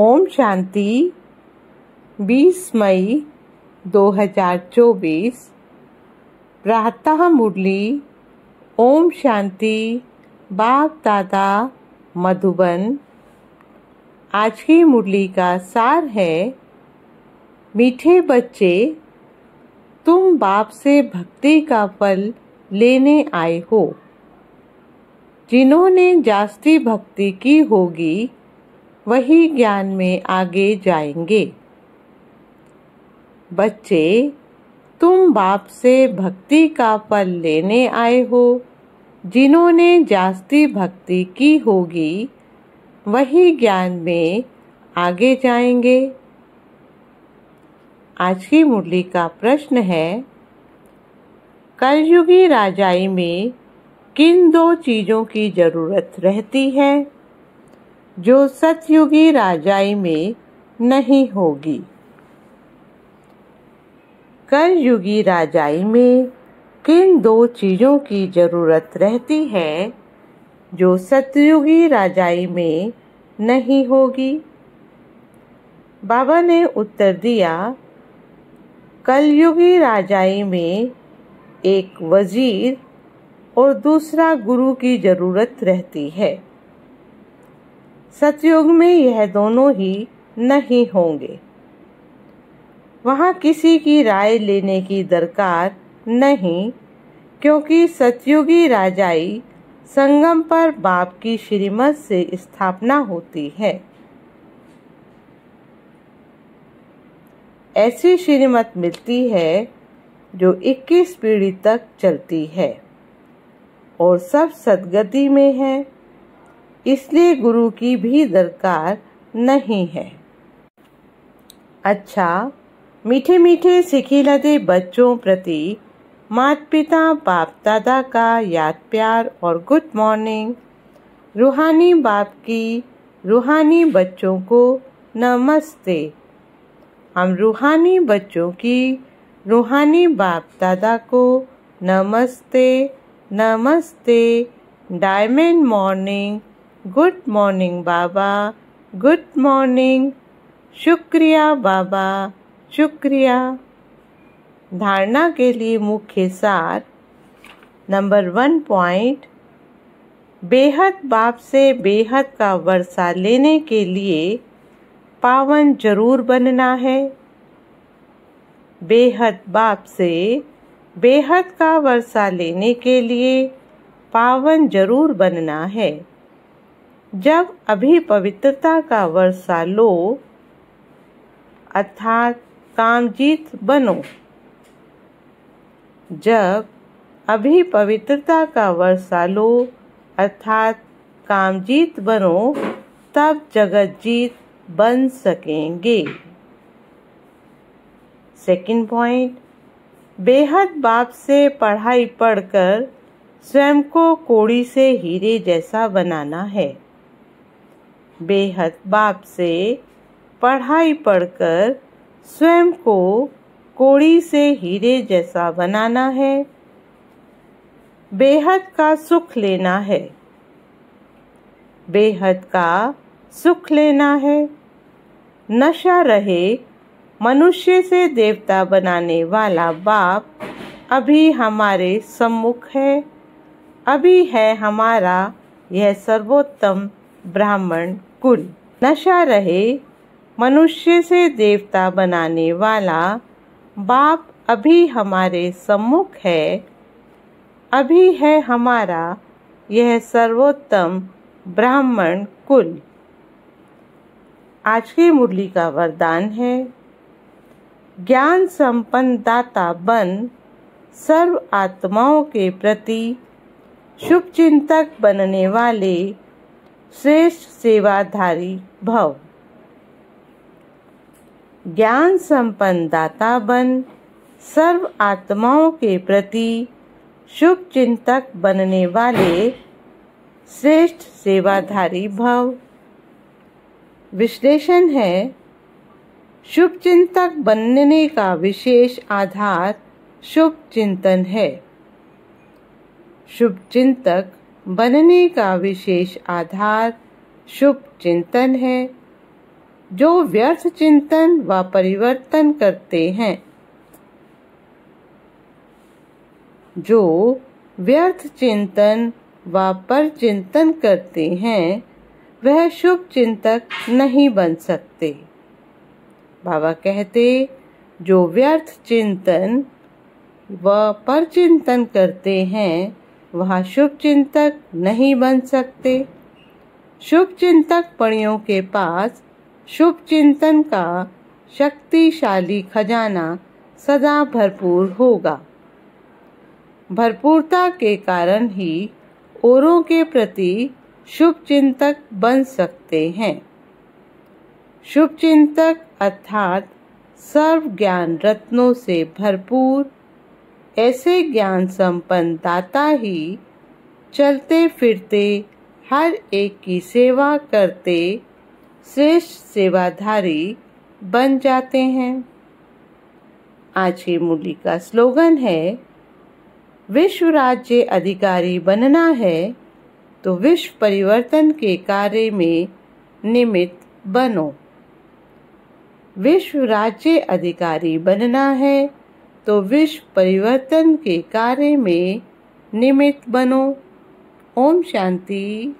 ओम शांति 20 मई 2024 प्रातः मुरली, ओम शांति, बाप दादा, मधुबन। आज की मुरली का सार है, मीठे बच्चे, तुम बाप से भक्ति का फल लेने आए हो। जिन्होंने जास्ती भक्ति की होगी वही ज्ञान में आगे जाएँगे। बच्चे, तुम बाप से भक्ति का फल लेने आए हो। जिन्होंने जास्ती भक्ति की होगी, वही ज्ञान में आगे जाएँगे। आज की मुरली का प्रश्न है, कलयुगी राजाई में किन दो चीज़ों की ज़रूरत रहती है? जो सतयुगी राजाई में नहीं होगी। कल युगी राजाई में किन दो चीज़ों की ज़रूरत रहती है, जो सतयुगी राजाई में नहीं होगी? बाबा ने उत्तर दिया, कलयुगी राजाई में एक वज़ीर और दूसरा गुरु की ज़रूरत रहती है। सतयुग में यह दोनों ही नहीं होंगे। वहाँ किसी की राय लेने की दरकार नहीं, क्योंकि सतयुगी राजाई संगम पर बाप की श्रीमत से स्थापना होती है। ऐसी श्रीमत मिलती है जो 21 पीढ़ी तक चलती है और सब सदगति में है। इसलिए गुरु की भी दरकार नहीं है। अच्छा मीठे मीठे सिखिलते बच्चों प्रति माता पिता बाप दादा का याद प्यार और गुड मॉर्निंग। रूहानी बाप की रूहानी बच्चों को नमस्ते। हम रूहानी बच्चों की रूहानी बाप दादा को नमस्ते नमस्ते, डायमंड मॉर्निंग। गुड मॉर्निंग बाबा गुड मॉर्निंग शुक्रिया, बाबा. शुक्रिया. धारणा के लिए मुख्य सार, नंबर वन पॉइंट, बेहद बाप से बेहद का वर्षा लेने के लिए पावन ज़रूर बनना है। बेहद बाप से बेहद का वर्षा लेने के लिए पावन ज़रूर बनना है। जब अभी पवित्रता का वर्षा लो, अर्थात कामजीत बनो। जब अभी पवित्रता का वर्षा लो, अर्थात कामजीत बनो, तब जगत जीत बन सकेंगे। सेकंड पॉइंट बेहद बाप से पढ़ाई पढ़कर स्वयं को कोड़ी से हीरे जैसा बनाना है। बेहद बाप से पढ़ाई पढ़कर स्वयं को कोड़ी से हीरे जैसा बनाना है। बेहद का सुख लेना है। बेहद का सुख लेना है। नशा रहे मनुष्य से देवता बनाने वाला बाप अभी हमारे सम्मुख है। अभी है हमारा यह सर्वोत्तम ब्राह्मण कुल। नशा रहे मनुष्य से देवता बनाने वाला बाप अभी हमारे सम्मुख है। अभी है हमारा यह सर्वोत्तम ब्राह्मण कुल। आज की मुरली का वरदान है। ज्ञान संपन्न दाता बन, सर्व आत्माओं के प्रति शुभ चिंतक बनने वाले श्रेष्ठ सेवाधारी भव। ज्ञान संपन्न दाता बन, सर्व आत्माओं के प्रति शुभ चिंतक बनने वाले श्रेष्ठ सेवाधारी भव। विश्लेषण है, शुभ चिंतक बनने का विशेष आधार शुभ चिंतन है। शुभ चिंतक बनने का विशेष आधार शुभ चिंतन है। जो व्यर्थ चिंतन व परिवर्तन करते हैं, जो व्यर्थ चिंतन व पर चिंतन करते हैं, वह शुभ चिंतक नहीं बन सकते। बाबा कहते, जो व्यर्थ चिंतन व पर चिंतन करते हैं वह शुभ चिंतक नहीं बन सकते। शुभ चिंतक पणियों के पास शुभ चिंतन का शक्तिशाली खजाना सदा भरपूर होगा। भरपूरता के कारण ही औरों के प्रति शुभ चिंतक बन सकते हैं। शुभ चिंतक अर्थात सर्व ज्ञान रत्नों से भरपूर ऐसे ज्ञान संपन्न दाता ही चलते फिरते, हर एक की सेवा करते, श्रेष्ठ सेवाधारी बन जाते हैं। आज की मूली का स्लोगन है, विश्व राज्य अधिकारी बनना है तो विश्व परिवर्तन के कार्य में निमित्त बनो। विश्व राज्य अधिकारी बनना है तो विश्व परिवर्तन के कार्य में निमित्त बनो। ओम शांति।